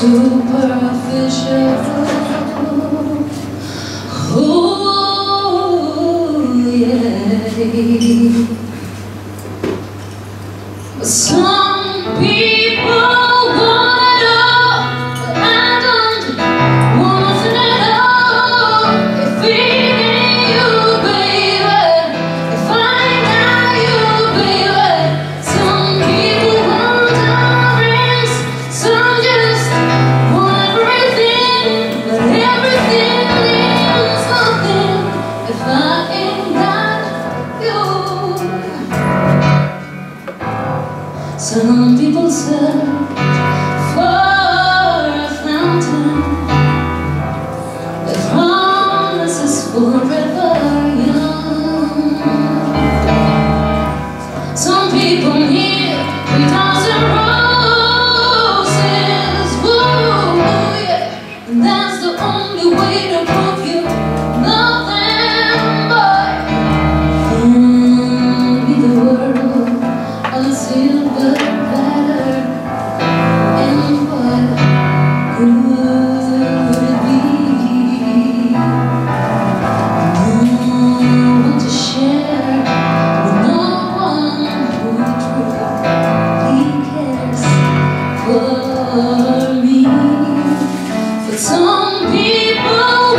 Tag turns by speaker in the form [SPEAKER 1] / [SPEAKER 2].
[SPEAKER 1] superficial. Oh, yeah. Some people Some people search for a fountain forever young Some people need a thousand roses yeah. That's the only way to Some people